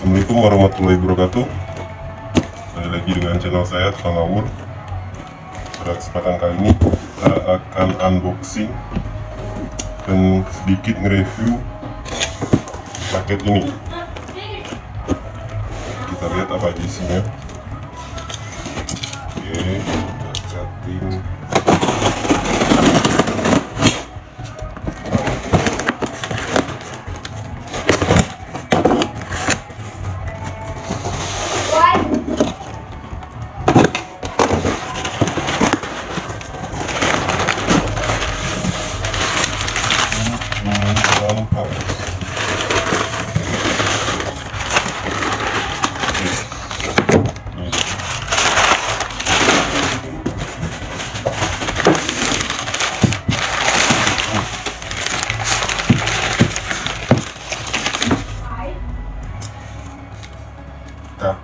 Assalamualaikum warahmatullahi wabarakatuh. Kembali lagi dengan channel saya Tukang Ngawur. Pada kesempatan kali ini Kita akan unboxing Dan sedikit nge-review Paket ini. Kita lihat apa aja isinya. Oke cutting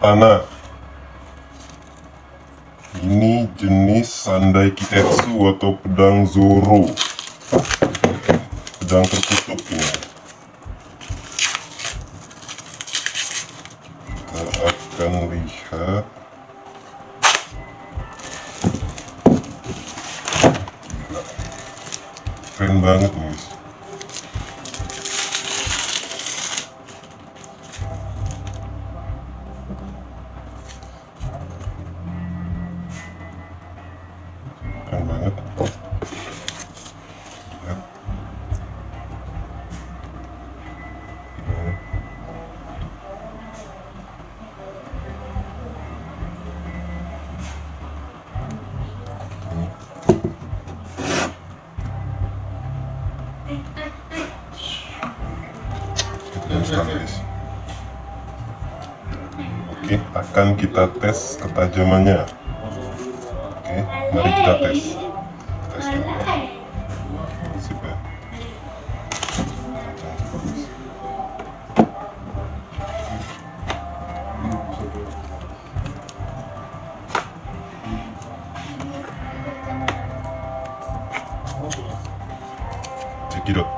Katana ini jenis Sandai Kitetsu atau pedang Zoro. Pedang tertutup ini. Kita akan lihat. Keren banget nih Oke, akan kita tes ketajamannya. Oke, mari kita tes. Tes coba,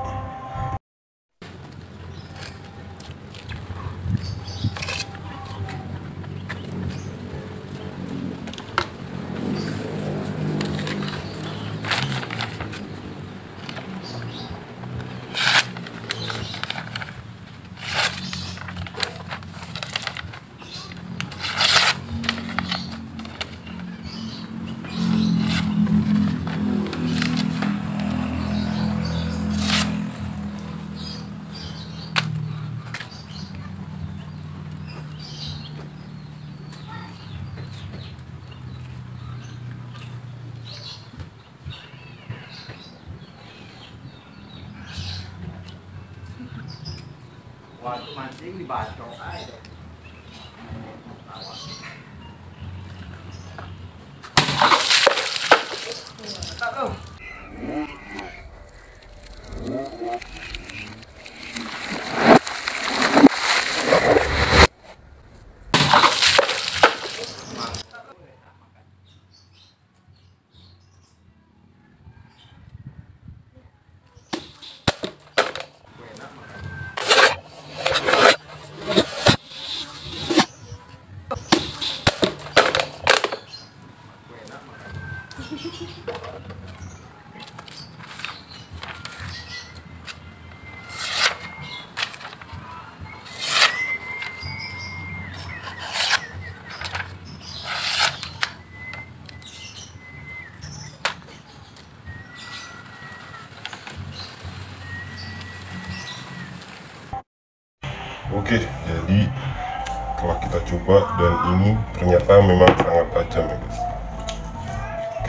automatic ni batok ay. Tak tahu. Oke, jadi telah kita coba dan ini ternyata memang sangat tajam ya.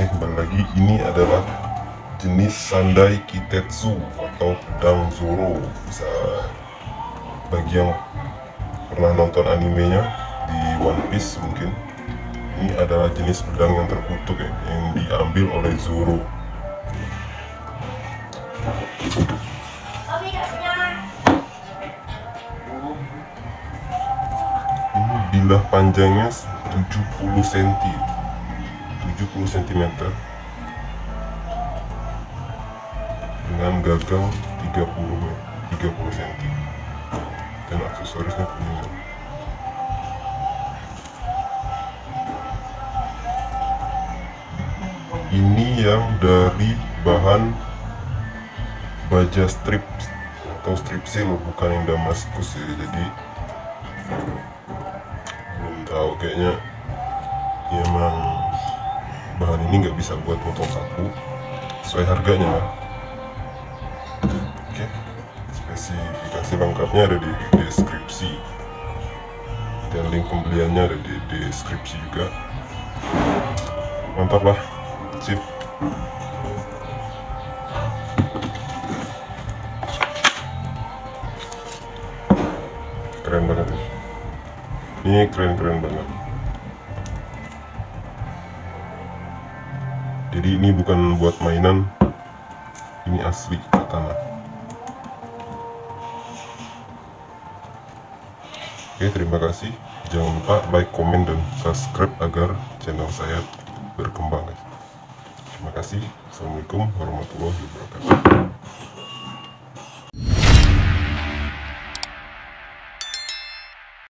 Oke, kembali lagi ini adalah jenis Sandai Kitetsu atau pedang Zoro. Bisa bagi yang pernah nonton animenya di One Piece mungkin. Ini adalah jenis pedang yang terkutuk ya, yang diambil oleh Zoro. ini bilah panjangnya 70 cm 70 cm dengan gagang 30 30 cm dan aksesorisnya punya. Ini yang dari bahan baja strip atau strip seal bukan yang damaskus ya jadi belum tahu. Kayaknya memang ini nggak bisa buat motor saku sesuai harganya oke. Spesifikasi lengkapnya ada di deskripsi. Dan link pembeliannya ada di deskripsi juga. Mantap lah sip. Keren banget ini keren-keren banget jadi ini bukan buat mainan. Ini asli katana oke terima kasih. Jangan lupa like komen dan subscribe agar channel saya berkembang. Terima kasih. Assalamualaikum warahmatullahi wabarakatuh